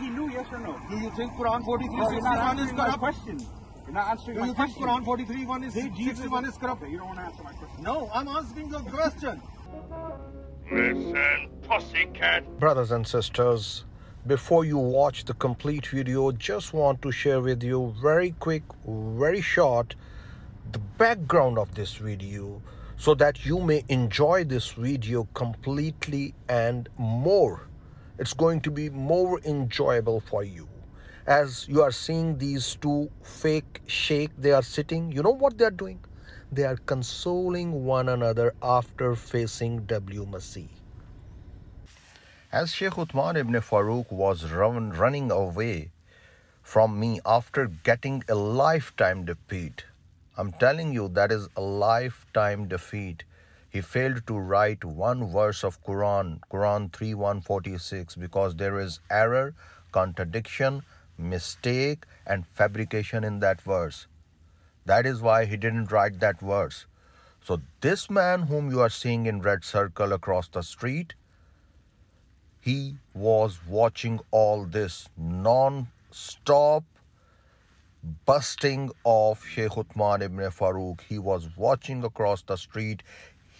he knew, yes or no? Do you think Quran 43 No, you're not 61 is answering my corrupt? question. You're not answering Do my you think question. Quran 43 1 is Did Jesus- 61 is corrupt? Okay, you don't want to answer my question. No, I'm asking a question. Listen, pussycat. Brothers and sisters, before you watch the complete video, just want to share with you very quick, very short, the background of this video so that you may enjoy this video completely and more. It's going to be more enjoyable for you. As you are seeing these two fake sheikh, they are sitting. You know what they are doing? They are consoling one another after facing W. Masih. As Sheikh Uthman ibn Farooq was run, running away from me after getting a lifetime defeat, I'm telling you that is a lifetime defeat. He failed to write one verse of Quran, Quran 3146, because there is error, contradiction, mistake, and fabrication in that verse. That is why he didn't write that verse. So, this man whom you are seeing in red circle across the street, he was watching all this non-stop busting of Sheikh Uthman ibn Farooq. He was watching across the street.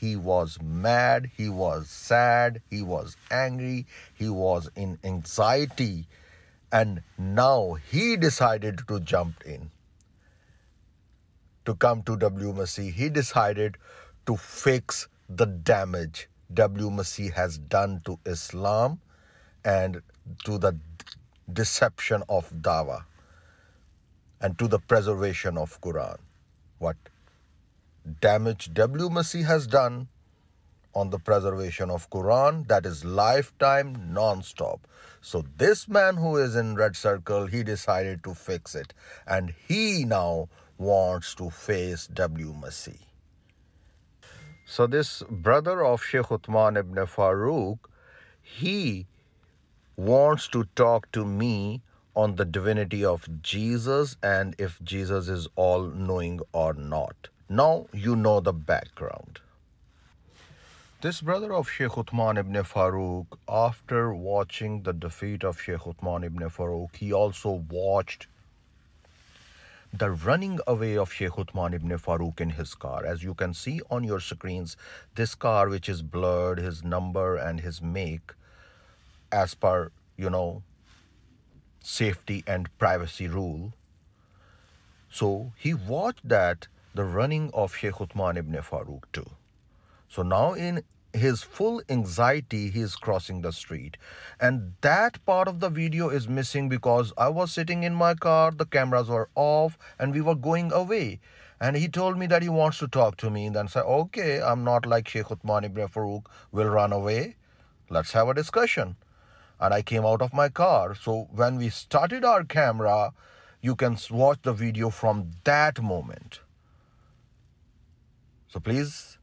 He was mad, he was sad, he was angry, he was in anxiety, and now he decided to jump in to come to W. Masih. He decided to fix the damage W. Masih has done to Islam and to the deception of Dawah and to the preservation of Quran. What damage W. Masih has done on the preservation of Quran that is lifetime non-stop. So this man who is in red circle, he decided to fix it and he now wants to face W. Masih. So this brother of Sheikh Uthman ibn Farooq, he wants to talk to me on the divinity of Jesus and if Jesus is all knowing or not. Now you know the background. This brother of Sheikh Uthman ibn Farooq, after watching the defeat of Sheikh Uthman ibn Farooq, he also watched the running away of Sheikh Uthman ibn Farooq in his car. As you can see on your screens, this car which is blurred, his number and his make, as per, you know, safety and privacy rule. So he watched that, the running of Sheikh Uthman ibn Farooq too. So now in his full anxiety, he is crossing the street. And that part of the video is missing because I was sitting in my car, the cameras were off, and we were going away. And he told me that he wants to talk to me. And then I said, okay, I'm not like Sheikh Uthman ibn Farooq, will run away. Let's have a discussion. And I came out of my car. So when we started our camera, you can watch the video from that moment. So please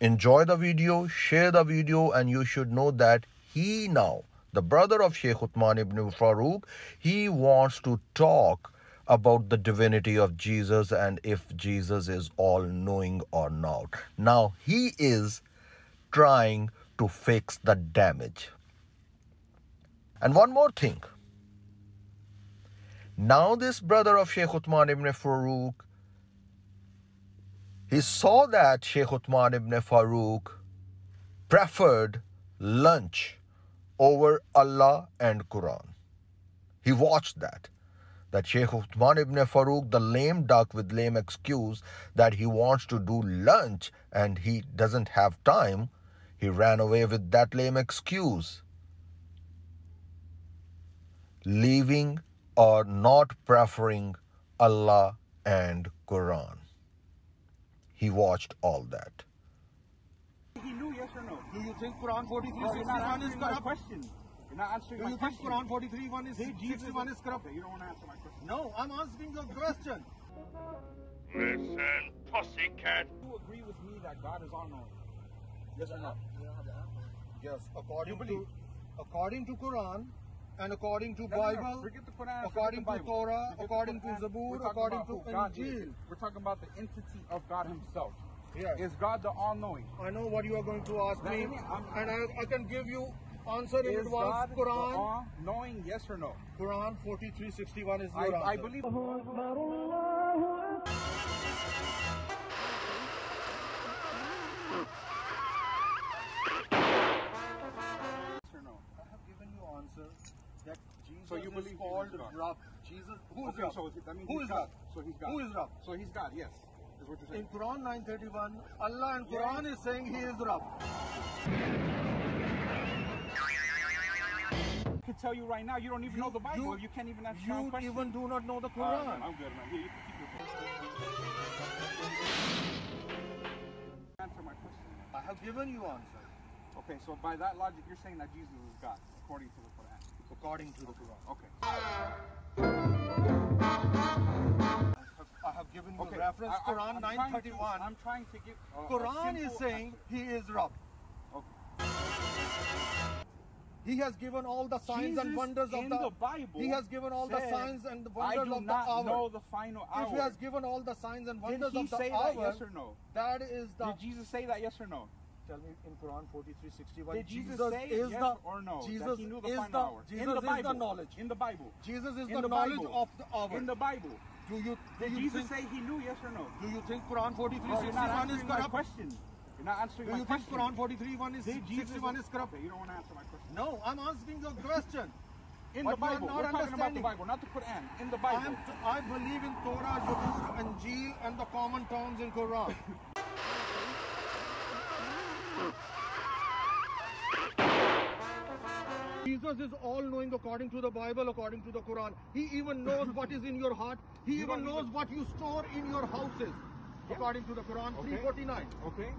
enjoy the video, share the video, and you should know that he now, the brother of Sheikh Uthman ibn Farooq, he wants to talk about the divinity of Jesus and if Jesus is all knowing or not. Now he is trying to fix the damage. And one more thing. Now this brother of Sheikh Uthman ibn Farooq he saw that Sheikh Uthman ibn Farooq preferred lunch over Allah and Quran. He watched that. That Sheikh Uthman ibn Farooq, the lame duck with lame excuse that he wants to do lunch and he doesn't have time, he ran away with that lame excuse. Leaving or not preferring Allah and Quran. He watched all that. He knew, yes or no? Do you think Quran 43 No, you're not 61 is answering corrupt? question. You're not answering Do my you think. Quran 43 1 is Did Jesus- 61 is corrupt? You don't want to answer my question. No, I'm asking a question. Listen, pussycat. Do you agree with me that God is all knowing? Yes or no? Yes, according You believe? to according to Quran and according to No, no, no, Bible, Forget the Quran. according the to Bible. Torah, Forget according to Quran. Zabur, according to who God is. Injil. We're talking about the entity of God Himself. Yes. Is God the all-knowing? I know what you are going to ask Let me, me- I'm- and I, I can give you answer in Is advance. God Quran, all knowing? Yes or no? Quran 4361 is I, your I answer. believe. So you believe called Jesus is God? Rab. Jesus, who is Okay, Rab? so that means who is God. Rab? So he's God. Who is Rab? So he's God. Yes, is what you're saying. In Quran 931, Allah and Quran is saying He is Rab. I can tell you right now, you don't even know the Bible. you- You, can't even answer my You even do not know the man, Quran. I'm good, man. Here, you can keep your Answer my question. I have given you answer Okay, so by that logic, you're saying that Jesus is God, according to the Quran. According to the Quran. Okay. I have given you Okay. reference I- Quran I'm trying to- 931. I'm trying to give. Uh, Quran is saying answer. He is Rab. Okay. He has given all the signs and wonders of the, the Bible He has given all the signs and the wonders of the not hour. know the final hour. If He has given all the signs and Did wonders he of the say hour, that? Yes or no? that is the. Did Jesus say that? Yes or no? Tell me in Quran 43:61. Did Jesus, Jesus say is yes the or no? Jesus that he knew the is final the hour. Jesus in the is Bible. the knowledge. In the Bible. Jesus is In the, knowledge Bible. of the hour. In the Bible. do you do Did you Jesus think, say he knew? Yes or no? do you think Quran Bro, oh, you're not 43:61 is answering my corrupt? question. You're not answering Do my you think question. Quran 43:1 is Did Jesus 61 is corrupt? Okay, you don't want to answer my question. No, I'm asking your question. In But the Bible. not We're talking about the. Bible, not the Quran. In the I, Bible. t- I believe in Torah, Zabur, Injil, and the common terms in Quran. Jesus is all knowing according to the Bible, according to the Quran. He even knows what is in your heart. He You even knows what you store in your houses, according to the Quran Okay. 349. Okay.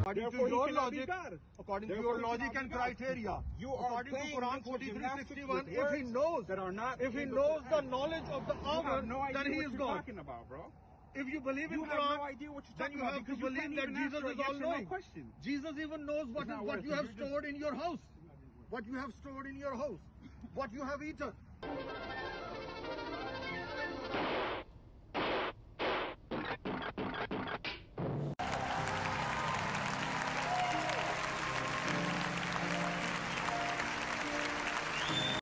According Therefore, to your logic, according to your logic and criteria, You are according to Quran 4361, if he knows that are not if he the knows the knowledge of the hour, no then he what is God. talking about, bro. If you believe in You Quran, no idea what you're then you about have to believe that Jesus is all knowing. question. Jesus even knows what, not what you have stored in your house, what you have stored in your house, what you have eaten.